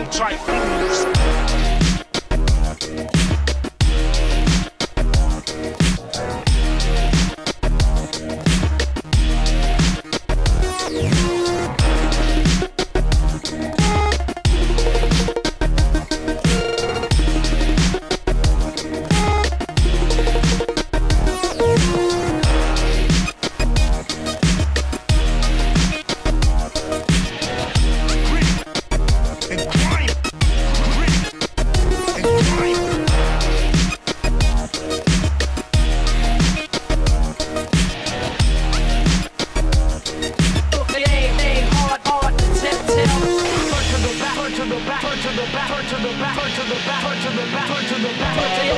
make the ill back, turn to the back, turn to the back, turn to the back. They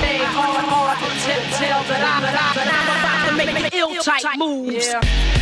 they hard to tell, tell that I, that I, that I'm about to make the ill type moves. Yeah.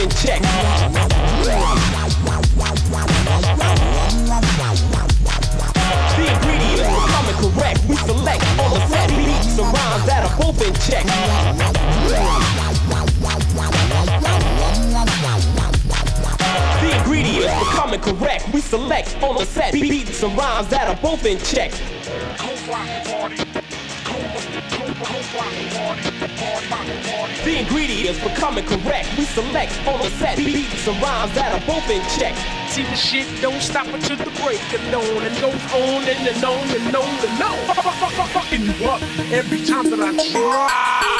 In check. The ingredients for coming correct. We select on the set beats and rhymes that are both in check. The ingredients for coming correct. We select on the set beats and rhymes that are both in check. The ingredients for coming correct. We select on the set beats and rhymes that are both in check. See the shit don't stop until the break dawn and goes on and and on and on and on. Fuck, fuck, fuck, fuck, Fucking you up every time that I try.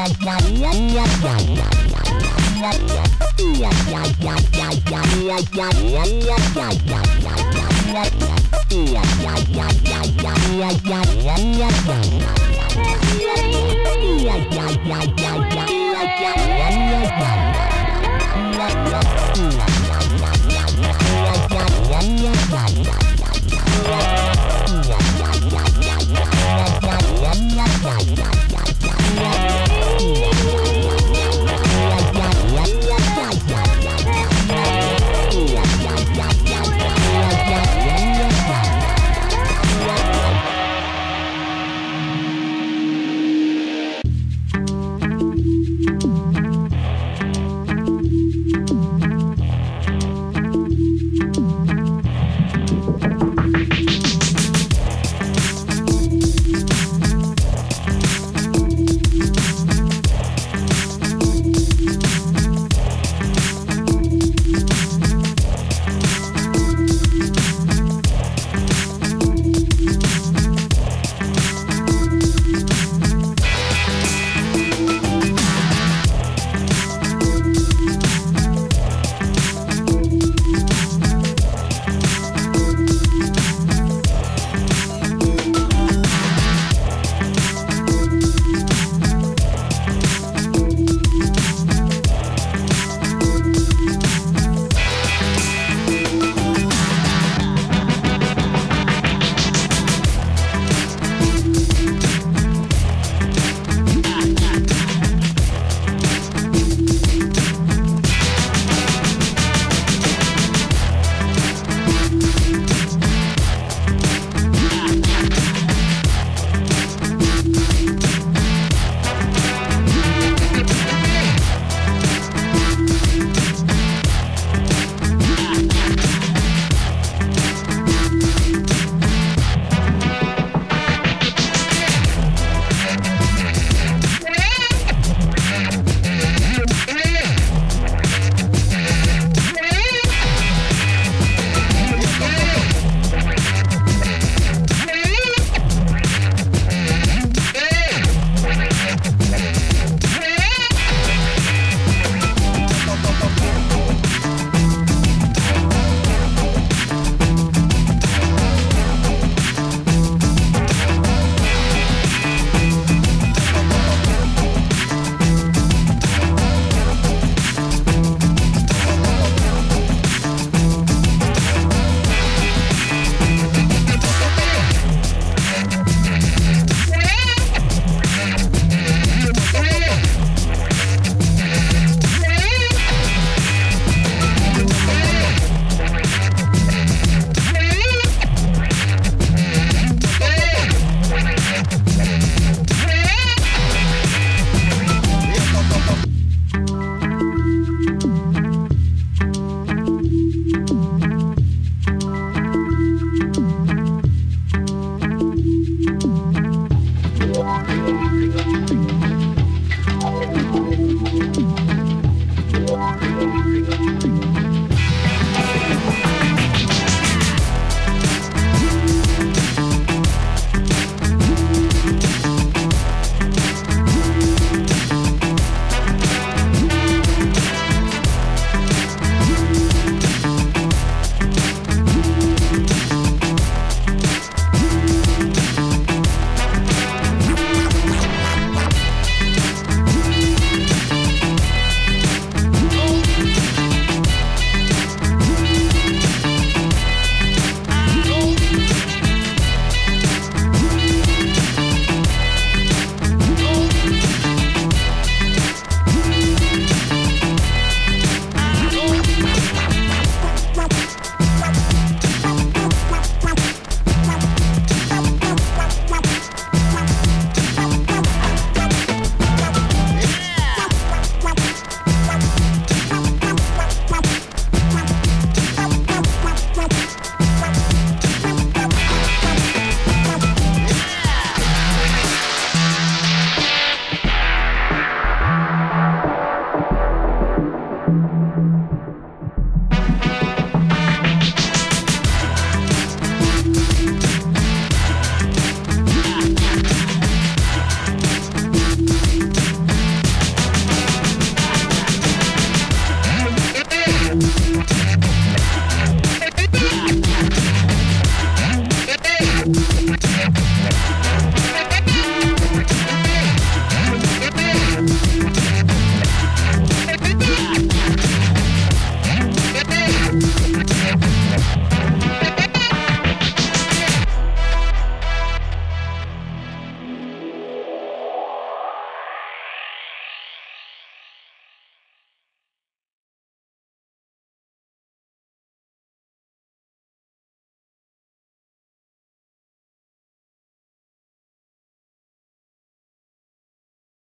Yeah.